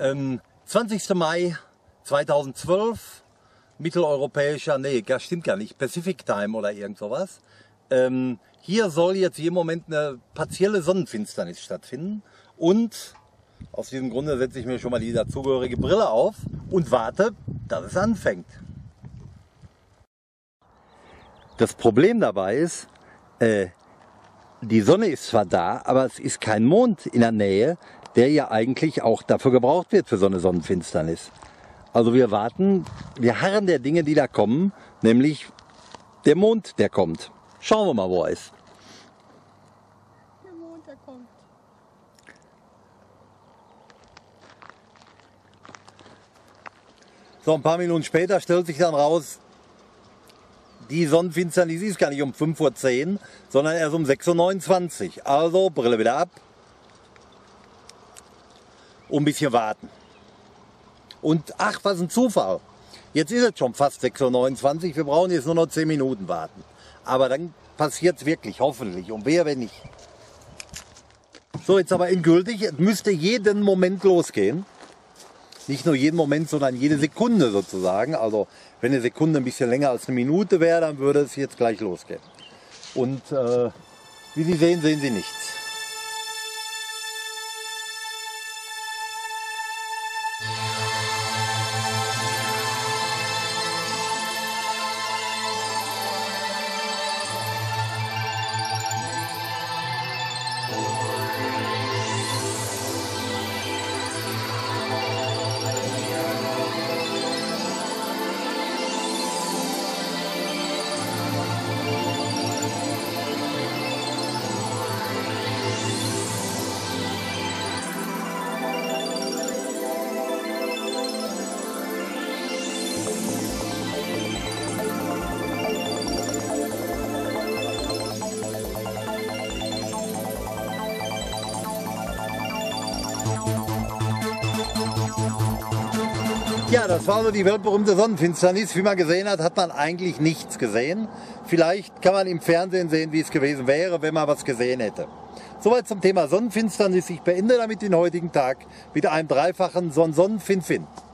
Ähm, 20. Mai 2012, mitteleuropäischer, nee, das stimmt gar nicht, Pacific Time oder irgend sowas. Ähm, hier soll jetzt im Moment eine partielle Sonnenfinsternis stattfinden und aus diesem Grunde setze ich mir schon mal die dazugehörige Brille auf und warte, dass es anfängt. Das Problem dabei ist, äh, die Sonne ist zwar da, aber es ist kein Mond in der Nähe, der ja eigentlich auch dafür gebraucht wird für so eine Sonnenfinsternis. Also wir warten, wir harren der Dinge, die da kommen, nämlich der Mond, der kommt. Schauen wir mal, wo er ist. Der Mond, der kommt. So, ein paar Minuten später stellt sich dann raus, die Sonnenfinsternis ist gar nicht um 5.10 Uhr, sondern erst um 6.29 Uhr. Also Brille wieder ab und ein bisschen warten. Und ach, was ein Zufall. Jetzt ist es schon fast 6.29 Uhr, wir brauchen jetzt nur noch 10 Minuten warten. Aber dann passiert es wirklich, hoffentlich. Und wer, wenn nicht. So, jetzt aber endgültig, es müsste jeden Moment losgehen. Nicht nur jeden Moment, sondern jede Sekunde sozusagen. Also wenn eine Sekunde ein bisschen länger als eine Minute wäre, dann würde es jetzt gleich losgehen. Und äh, wie Sie sehen, sehen Sie nichts. Ja, das war so die weltberühmte Sonnenfinsternis. Wie man gesehen hat, hat man eigentlich nichts gesehen. Vielleicht kann man im Fernsehen sehen, wie es gewesen wäre, wenn man was gesehen hätte. Soweit zum Thema Sonnenfinsternis. Ich beende damit den heutigen Tag mit einem dreifachen Son Sonnenfinfin. -Fin.